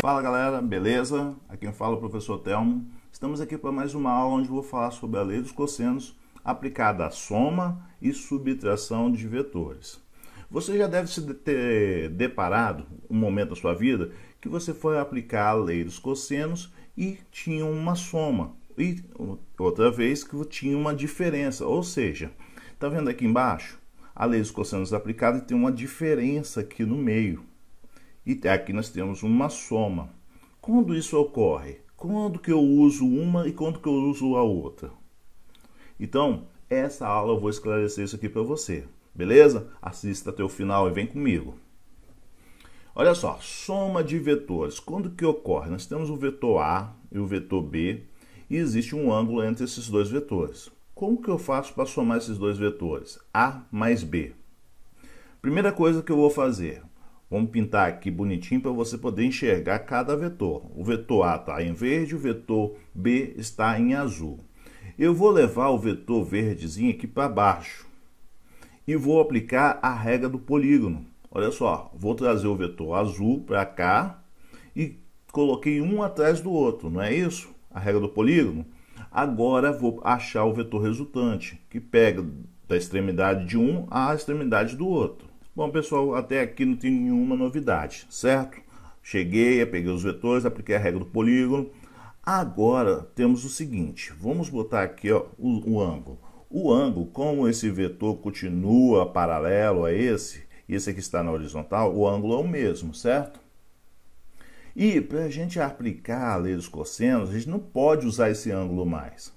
Fala galera, beleza? Aqui quem fala é o professor Telmo. Estamos aqui para mais uma aula onde vou falar sobre a lei dos cossenos aplicada à soma e subtração de vetores. Você já deve se ter deparado um momento da sua vida que você foi aplicar a lei dos cossenos e tinha uma soma e outra vez que tinha uma diferença, ou seja, tá vendo aqui embaixo? A lei dos cossenos aplicada tem uma diferença aqui no meio. E aqui nós temos uma soma. Quando isso ocorre? Quando que eu uso uma e quando que eu uso a outra? Então, essa aula eu vou esclarecer isso aqui para você. Beleza? Assista até o final e vem comigo. Olha só, soma de vetores. Quando que ocorre? Nós temos o vetor A e o vetor B e existe um ângulo entre esses dois vetores. Como que eu faço para somar esses dois vetores? A mais B. Primeira coisa que eu vou fazer, vamos pintar aqui bonitinho para você poder enxergar cada vetor. O vetor A está em verde, o vetor B está em azul. Eu vou levar o vetor verdezinho aqui para baixo e vou aplicar a regra do polígono. Olha só, vou trazer o vetor azul para cá e coloquei um atrás do outro, não é isso? A regra do polígono. Agora vou achar o vetor resultante, que pega da extremidade de um à extremidade do outro. Bom, pessoal, até aqui não tem nenhuma novidade, certo? Cheguei, peguei os vetores, apliquei a regra do polígono. Agora temos o seguinte, vamos botar aqui ó, o, o ângulo. O ângulo, como esse vetor continua paralelo a esse, e esse aqui está na horizontal, o ângulo é o mesmo, certo? E para a gente aplicar a lei dos cossenos, a gente não pode usar esse ângulo mais.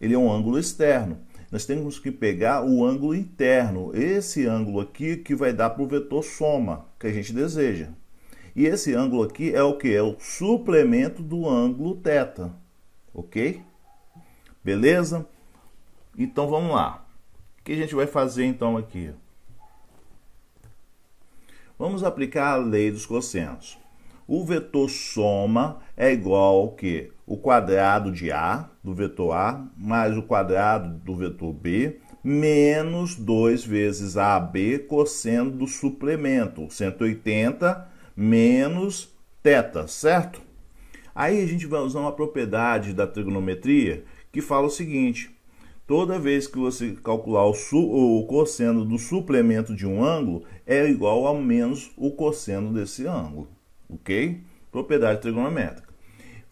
Ele é um ângulo externo. Nós temos que pegar o ângulo interno, esse ângulo aqui que vai dar para o vetor soma, que a gente deseja. E esse ângulo aqui é o que? É o suplemento do ângulo θ, ok? Beleza? Então vamos lá. O que a gente vai fazer então aqui? Vamos aplicar a lei dos cossenos. O vetor soma é igual ao que? O quadrado de A, do vetor A, mais o quadrado do vetor B, menos 2 vezes AB cosseno do suplemento, 180 menos θ, certo? Aí a gente vai usar uma propriedade da trigonometria que fala o seguinte, Toda vez que você calcular o, o cosseno do suplemento de um ângulo, é igual a menos o cosseno desse ângulo. Ok? Propriedade trigonométrica.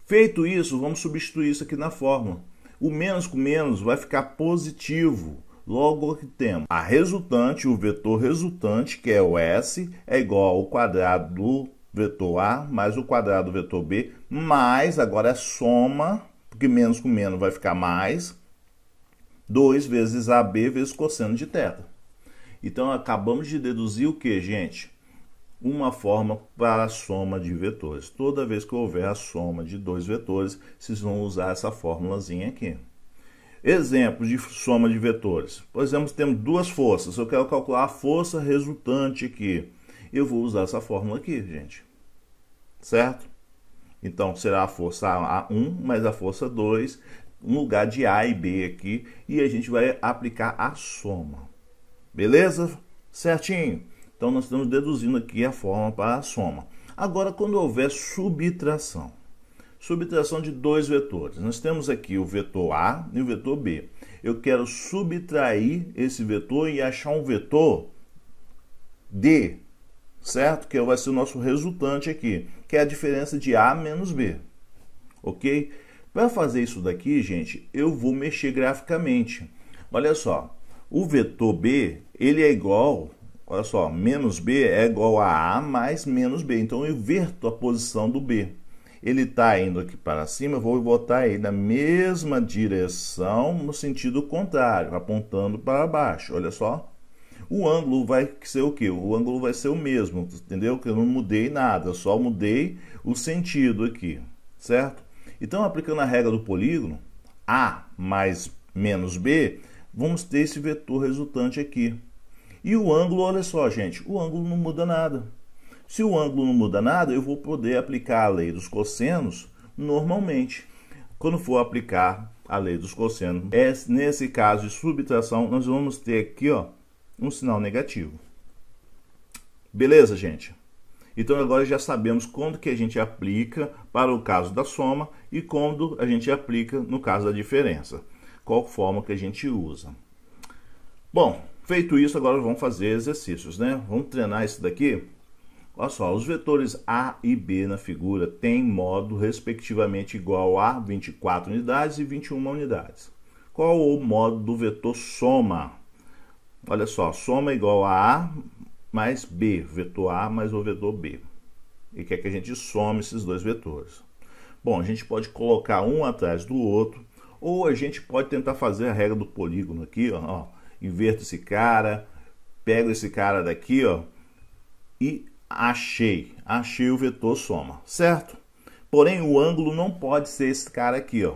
Feito isso, vamos substituir isso aqui na fórmula. O menos com menos vai ficar positivo. Logo que temos a resultante, o vetor resultante, que é o S, é igual ao quadrado do vetor A mais o quadrado do vetor B, mais, agora é soma, porque menos com menos vai ficar mais, 2 vezes AB vezes cosseno de θ. Então, acabamos de deduzir o que, gente? Uma forma para a soma de vetores. Toda vez que houver a soma de dois vetores, vocês vão usar essa fórmulazinha aqui. Exemplos de soma de vetores. Por exemplo, temos duas forças. Eu quero calcular a força resultante aqui. Eu vou usar essa fórmula aqui, gente. Certo? Então, será a força A1 mais a força 2 um lugar de A e B aqui e a gente vai aplicar a soma. Beleza? Certinho? Então nós estamos deduzindo aqui a forma para a soma. Agora, quando houver subtração, subtração de dois vetores, nós temos aqui o vetor A e o vetor B. Eu quero subtrair esse vetor e achar um vetor D, certo? Que vai ser o nosso resultante aqui, que é a diferença de A menos B, ok? Para fazer isso daqui, gente, eu vou mexer graficamente. Olha só, o vetor B, ele é igual, olha só, menos B é igual a A mais menos B. Então, eu inverto a posição do B. Ele está indo aqui para cima, eu vou botar ele na mesma direção, no sentido contrário, apontando para baixo, olha só. O ângulo vai ser o que? O ângulo vai ser o mesmo, entendeu? Que eu não mudei nada, eu só mudei o sentido aqui, certo? Então, aplicando a regra do polígono, A mais menos B, vamos ter esse vetor resultante aqui. E o ângulo, olha só, gente, o ângulo não muda nada. Se o ângulo não muda nada, eu vou poder aplicar a lei dos cossenos normalmente. Quando for aplicar a lei dos cossenos, é, nesse caso de subtração, nós vamos ter aqui ó, um sinal negativo. Beleza, gente? Então agora já sabemos quando que a gente aplica para o caso da soma e quando a gente aplica no caso da diferença. Qual forma que a gente usa. Bom, feito isso, agora vamos fazer exercícios, né? Vamos treinar isso daqui. Olha só, os vetores A e B na figura têm modo respectivamente igual a 24 unidades e 21 unidades. Qual o modo do vetor soma? Olha só, soma é igual a A mais B, vetor A mais o vetor B. E quer que a gente some esses dois vetores. Bom, a gente pode colocar um atrás do outro, ou a gente pode tentar fazer a regra do polígono aqui, ó, ó inverto esse cara, pego esse cara daqui, ó, e achei, achei o vetor soma, certo? Porém, o ângulo não pode ser esse cara aqui, ó.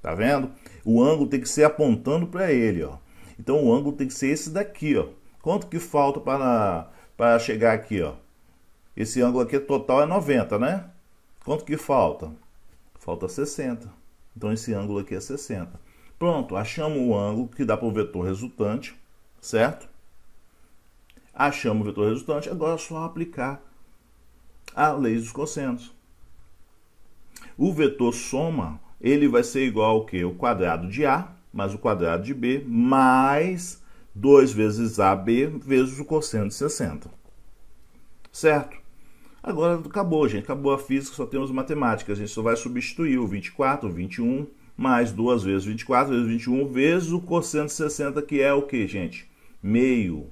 Tá vendo? O ângulo tem que ser apontando para ele, ó. Então, o ângulo tem que ser esse daqui, ó. Quanto que falta para, para chegar aqui, ó? Esse ângulo aqui total é 90, né? Quanto que falta? Falta 60. Então, esse ângulo aqui é 60. Pronto, achamos o ângulo que dá para o vetor resultante, certo? Achamos o vetor resultante, agora é só aplicar a lei dos cossenos. O vetor soma, ele vai ser igual ao que? O quadrado de A mais o quadrado de B mais 2 vezes AB vezes o cosseno de 60. Certo? Agora acabou, gente. Acabou a física, só temos matemática. A gente só vai substituir o 24, o 21, mais 2 vezes 24 vezes 21 vezes o cosseno de 60, que é o que, gente? Meio.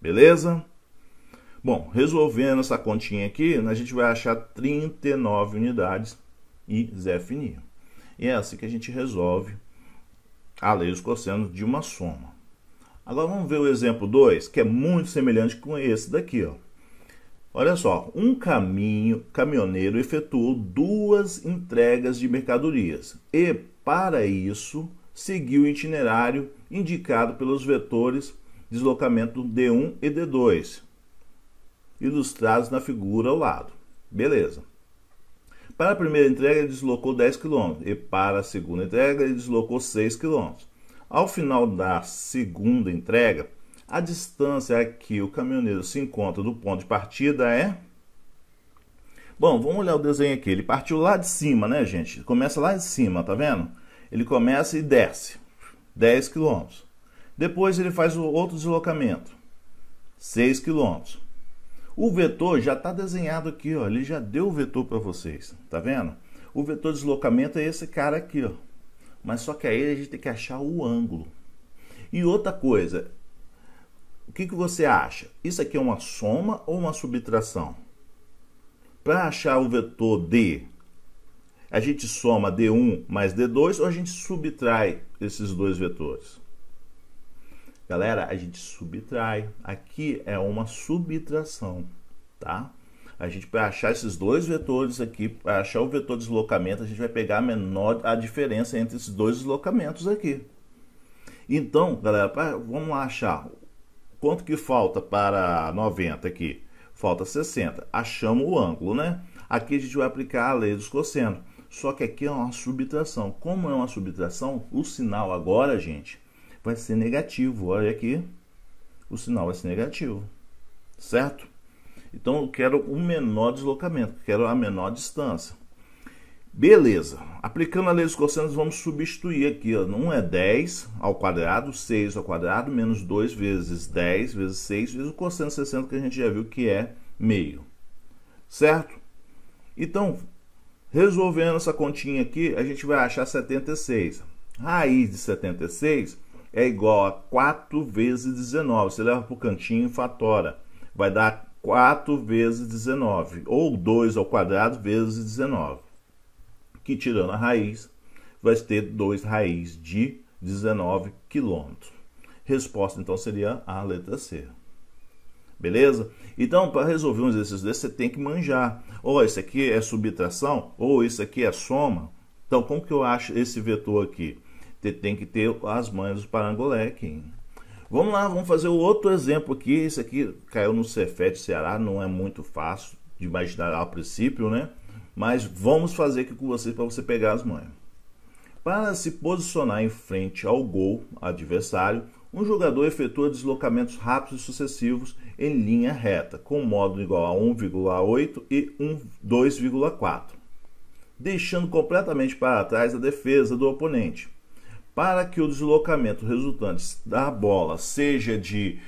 Beleza? Bom, resolvendo essa continha aqui, a gente vai achar 39 unidades e Zé fininho. E é assim que a gente resolve a lei dos cossenos de uma soma. Agora vamos ver o exemplo 2, que é muito semelhante com esse daqui. Ó. Olha só, um caminho caminhoneiro efetuou duas entregas de mercadorias e, para isso, seguiu o itinerário indicado pelos vetores deslocamento D1 e D2, ilustrados na figura ao lado. Beleza. Para a primeira entrega, ele deslocou 10 km e para a segunda entrega, ele deslocou 6 km. Ao final da segunda entrega, a distância a que o caminhoneiro se encontra do ponto de partida é. Bom, vamos olhar o desenho aqui. Ele partiu lá de cima, né, gente? Começa lá de cima, tá vendo? Ele começa e desce 10 km. Depois ele faz o outro deslocamento, 6 km. O vetor já está desenhado aqui, ó. Ele já deu o vetor para vocês, tá vendo? O vetor de deslocamento é esse cara aqui, ó. Mas só que aí a gente tem que achar o ângulo. E outra coisa, que, que você acha? Isso aqui é uma soma ou uma subtração? Para achar o vetor D, a gente soma D1 mais D2 ou a gente subtrai esses dois vetores? Galera, a gente subtrai. Aqui é uma subtração, tá? A gente, para achar esses dois vetores aqui, para achar o vetor de deslocamento, a gente vai pegar a menor a diferença entre esses dois deslocamentos aqui. Então, galera, pra, vamos lá achar quanto que falta para 90 aqui? Falta 60. Achamos o ângulo, né? Aqui a gente vai aplicar a lei dos cossenos. Só que aqui é uma subtração. Como é uma subtração, o sinal agora, gente, vai ser negativo. Olha aqui, o sinal vai ser negativo, certo? Então eu quero o menor deslocamento, quero a menor distância. Beleza, aplicando a lei dos cossenos, vamos substituir aqui. Ó. 1 é 10 ao quadrado, 6 ao quadrado, menos 2 vezes 10 vezes 6 vezes o cosseno 60, que a gente já viu que é meio. Certo? Então, resolvendo essa continha aqui, a gente vai achar 76. Raiz de 76 é igual a 4 vezes 19. Você leva para o cantinho e fatora. Vai dar 4 vezes 19, ou 2 ao quadrado vezes 19. Que tirando a raiz, vai ter 2 raiz de 19 quilômetros. Resposta então seria a letra C. Beleza? Então, para resolver um exercício desse, você tem que manjar. Ou esse aqui é subtração, ou isso aqui é soma. Então, como que eu acho esse vetor aqui? tem que ter as manhas do parangoleque. Vamos lá, vamos fazer o outro exemplo aqui. Esse aqui caiu no Cefet Ceará, não é muito fácil de imaginar a princípio, né? Mas vamos fazer aqui com vocês para você pegar as manhas. Para se posicionar em frente ao gol adversário, um jogador efetua deslocamentos rápidos e sucessivos em linha reta, com módulo igual a 1,8 e 2,4, deixando completamente para trás a defesa do oponente. Para que o deslocamento resultante da bola seja de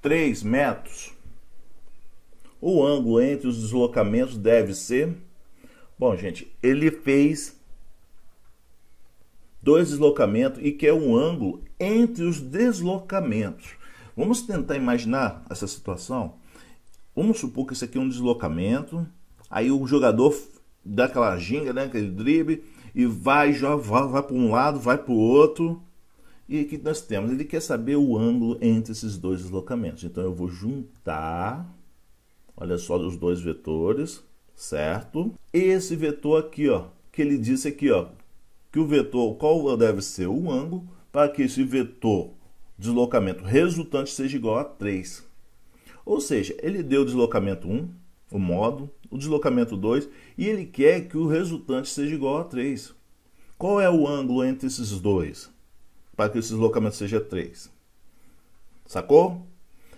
3 metros, o ângulo entre os deslocamentos deve ser. Bom, gente, ele fez dois deslocamentos e quer um ângulo entre os deslocamentos. Vamos tentar imaginar essa situação? Vamos supor que isso aqui é um deslocamento, aí o jogador dá aquela ginga, né, aquele drible, e vai, já vai, vai para um lado, vai para o outro. E aqui nós temos, ele quer saber o ângulo entre esses dois deslocamentos. Então eu vou juntar, olha só, os dois vetores, certo? Esse vetor aqui, ó, que ele disse aqui, ó, que o vetor, qual deve ser o ângulo, para que esse vetor deslocamento resultante seja igual a 3. Ou seja, ele deu o deslocamento 1, o modo, o deslocamento 2, e ele quer que o resultante seja igual a 3. Qual é o ângulo entre esses dois? Para que esse deslocamento seja 3. Sacou?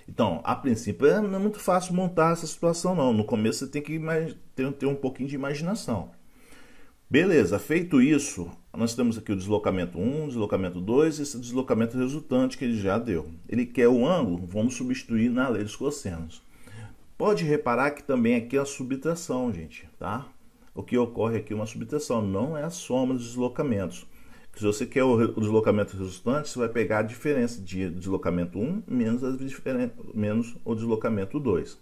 Então, a princípio, é, não é muito fácil montar essa situação, não. No começo você tem que ter, um pouquinho de imaginação. Beleza, feito isso, nós temos aqui o deslocamento 1, deslocamento 2 e esse deslocamento resultante que ele já deu. Ele quer o ângulo, vamos substituir na lei dos cossenos. Pode reparar que também aqui é a subtração, gente, tá? O que ocorre aqui é uma subtração, não é a soma dos deslocamentos. Se você quer o deslocamento resultante, você vai pegar a diferença de deslocamento 1 menos, menos o deslocamento 2.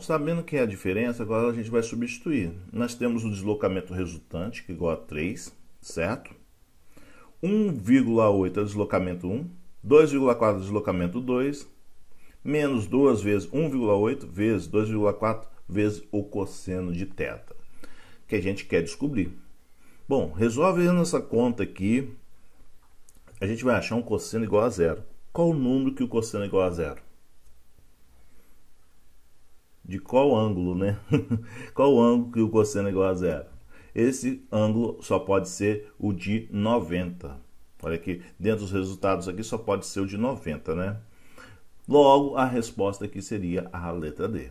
Sabendo que é a diferença, agora a gente vai substituir. Nós temos o deslocamento resultante, que é igual a 3, certo? 1,8 é deslocamento 1, 2,4 é deslocamento 2, menos 2 vezes 1,8 vezes 2,4 vezes o cosseno de θ, que a gente quer descobrir. Bom, resolvendo essa conta aqui, a gente vai achar um cosseno igual a zero. Qual o número que o cosseno é igual a zero? de qual ângulo, né? qual ângulo que o cosseno é igual a zero? Esse ângulo só pode ser o de 90. Olha aqui, dentro dos resultados aqui só pode ser o de 90, né? Logo, a resposta aqui seria a letra D.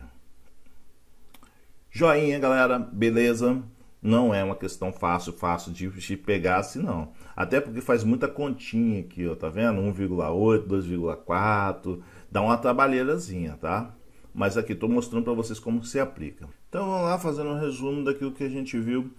Joinha, galera, beleza? Não é uma questão fácil, fácil de pegar assim, não. Até porque faz muita continha aqui, ó, tá vendo? 1,8, 2,4, dá uma trabalheirazinha, tá? mas aqui estou mostrando para vocês como se aplica. Então vamos lá fazendo um resumo daquilo que a gente viu.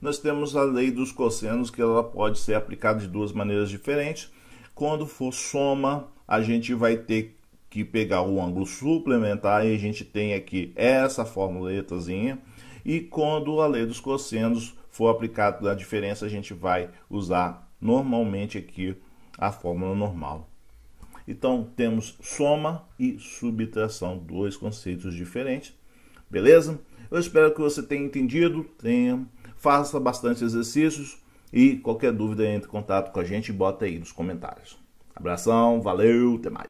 Nós temos a lei dos cossenos que ela pode ser aplicada de duas maneiras diferentes. Quando for soma, a gente vai ter que pegar o ângulo suplementar e a gente tem aqui essa formuletazinha. E quando a lei dos cossenos for aplicada a diferença, a gente vai usar normalmente aqui a fórmula normal. Então, temos soma e subtração, dois conceitos diferentes. Beleza? Eu espero que você tenha entendido, tenha, faça bastante exercícios e qualquer dúvida entre em contato com a gente e bota aí nos comentários. Abração, valeu, até mais.